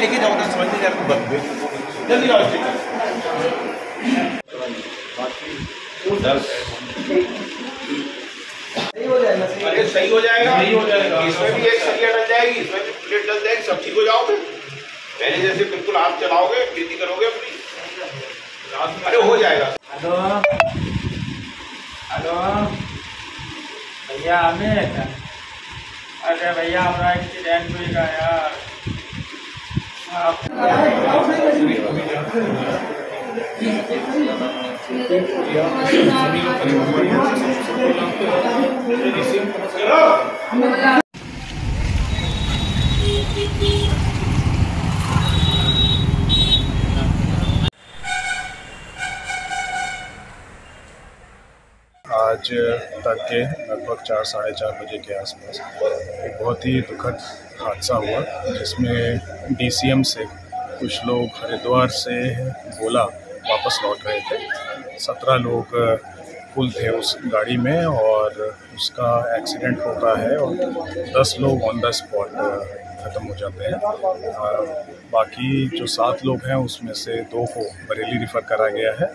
लेके जाओ ना समझ नहीं जाए जल्दी जाओ अरे सही हो जाएगा। सही हो जाएगा। इसमें भी एक सरिया डल जाएगी इसमें भी प्लेट डल जाएगी सब ठीक हो जाओगे। पहले जैसे बिल्कुल आप चलाओगे खेती करोगे अपनी। अरे हो जाएगा। हेलो। हेलो। भैया अमित अरे भैया हमारा एक्सीडेंट हुई का यार। आप आज तक के लगभग चार, साढ़े चार बजे के आसपास एक बहुत ही दुखद हादसा हुआ, जिसमें डीसीएम से कुछ लोग हरिद्वार से गोला वापस लौट रहे थे। सत्रह लोग कुल थे उस गाड़ी में और उसका एक्सीडेंट होता है और दस लोग ऑन द स्पॉट ख़त्म हो जाते हैं। बाकी जो सात लोग हैं उसमें से दो को बरेली रिफ़र करा गया है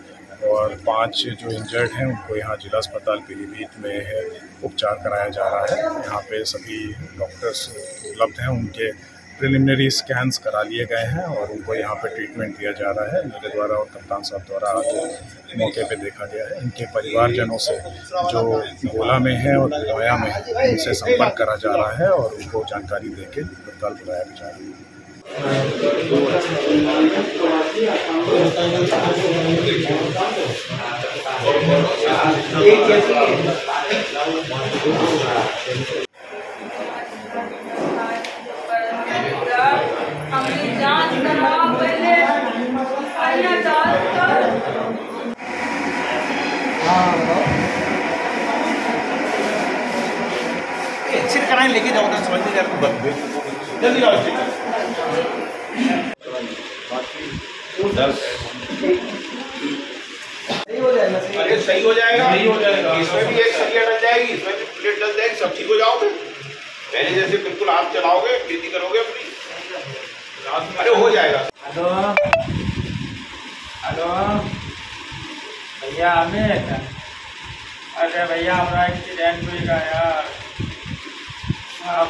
और पाँच जो इंजर्ड हैं उनको यहाँ जिला अस्पताल पीलीभीत में उपचार कराया जा रहा है। यहाँ पे सभी डॉक्टर्स उपलब्ध हैं, उनके प्रिलिमिनरी स्कैन्स करा लिए गए हैं और उनको यहाँ पे ट्रीटमेंट दिया जा रहा है। मेरे द्वारा और कप्तान साहब द्वारा आगे मौके पे देखा गया है। इनके परिवारजनों से जो गोला में है और गोया में है, उनसे संपर्क करा जा रहा है और उनको जानकारी दे के अस्पताल बुलाया भी जा रहा है। जाँच करा पहले। आइया जाँच कर। कराए लेके जाओ ना समझ नहीं जल्दी जाओ अरे सही हो जाएगा। सही हो जाएगा। इसमें भी एक सरिया डल जाएगी इसमें भी प्लेट डल जाएगी सब ठीक हो जाओगे। पहले जैसे बिल्कुल आप चलाओगे खेती करोगे अपनी। अरे हो जाएगा। हेलो। हेलो। भैया अमित अरे भैया हमारा एक्सीडेंट हुई का यार। आप